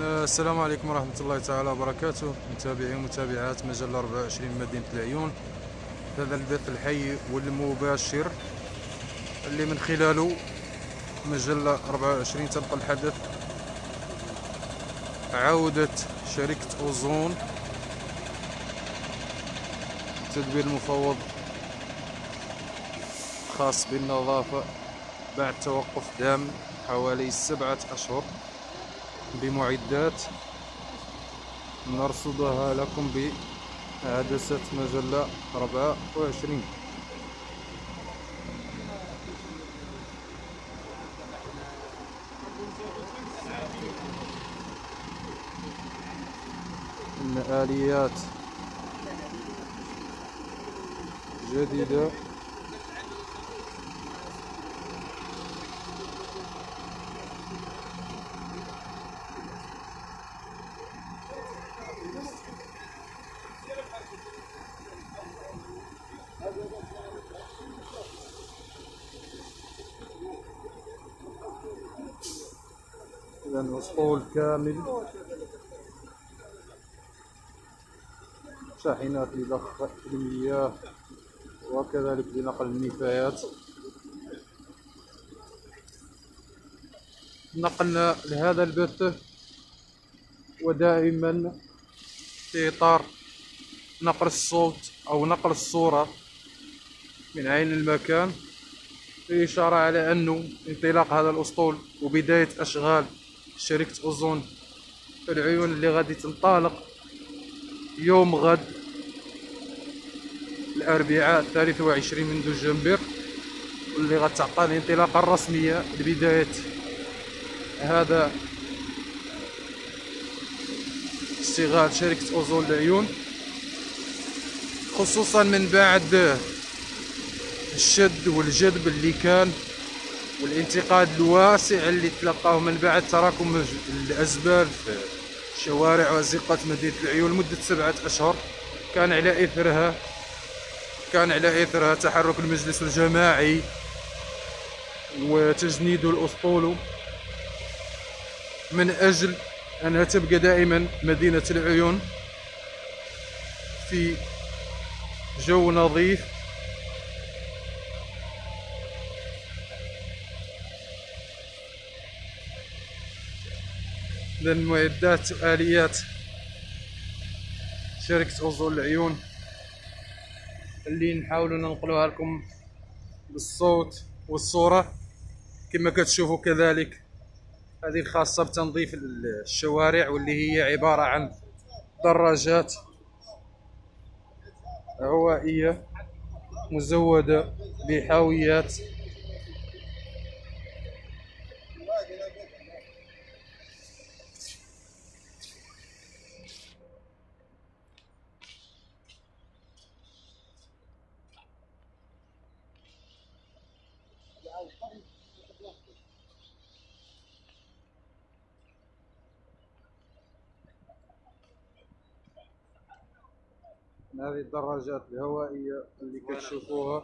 السلام عليكم ورحمة الله تعالى وبركاته. متابعي ومتابعات مجلة 24 مدينة العيون هذا البث الحي والمباشر اللي من خلاله مجلة 24 تبقى الحدث. عودة شركة أوزون. تدبير المفوض خاص بالنظافة بعد توقف دام حوالي سبعة أشهر. بمعدات نرصدها لكم بعدسة مجلة 24 إن آليات جديدة إذا أسطول كامل. شاحنات لضخ المياه وكذلك لنقل النفايات. نقلنا لهذا البث ودائما في إطار نقل الصوت أو نقل الصورة من عين المكان في إشارة على أنه انطلاق هذا الأسطول وبداية أشغال شركة أوزون. العيون اللي غادي تنطلق يوم غد الأربعاء الثالث وعشرين من دجنبر واللي غتعطى الانطلاقة الرسمية لبداية هذا اشتغال شركة أوزون العيون خصوصا من بعد الشد والجذب اللي كان والانتقاد الواسع اللي تلقاه من بعد تراكم الأزبال في شوارع وأزقة مدينة العيون لمدة سبعة أشهر. كان على إثرها كان على إثرها تحرك المجلس الجماعي وتجنيد الأسطول. من أجل أنها تبقى دائما مدينة العيون في جو نظيف لأن معدات آليات شركة أوزون العيون. اللي نحاولوا ننقلوها لكم بالصوت والصورة. كما كتشوفوا كذلك هذه الخاصة بتنظيف الشوارع واللي هي عبارة عن دراجات هوائية مزودة بحاويات هذه الدراجات الهوائية اللي كتشوفوها.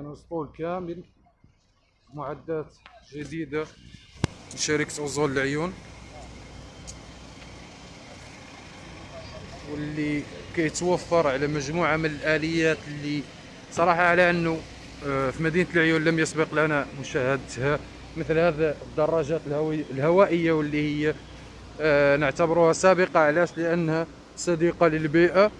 إذا أسطول كامل معدات جديدة لشركة أوزون العيون واللي كيتوفر على مجموعة من الآليات اللي صراحة على أنه آه، في مدينة العيون لم يسبق لنا مشاهدتها مثل هذا الدراجات الهوائية واللي هي آه، نعتبرها سابقة علاش؟ لأنها صديقة للبيئة.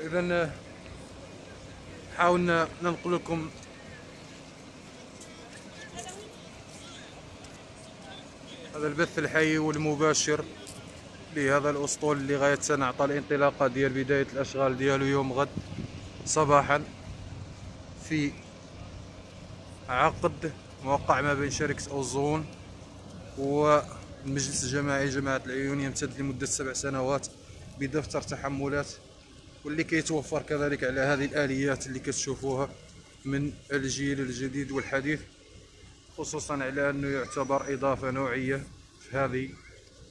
اذا حاولنا ننقل لكم هذا البث الحي والمباشر لهذا الأسطول اللي غاية نعطى الانطلاقة ديال بداية الأشغال ديالو يوم غد صباحا في عقد موقع ما بين شركة أوزون والمجلس الجماعي جماعة العيون يمتد لمدة سبع سنوات بدفتر تحملات واللي كيتوفر كذلك على هذه الآليات اللي كتشوفوها من الجيل الجديد والحديث خصوصا على أنه يعتبر إضافة نوعية في هذه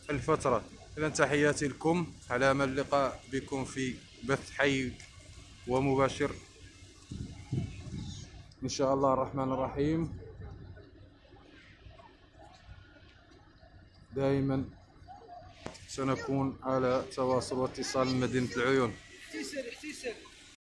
الفترة. إذا تحياتي لكم على أمل اللقاء بكم في بث حي ومباشر. إن شاء الله الرحمن الرحيم. دائما سنكون على تواصل واتصال من مدينة العيون. Cícero, Cícero.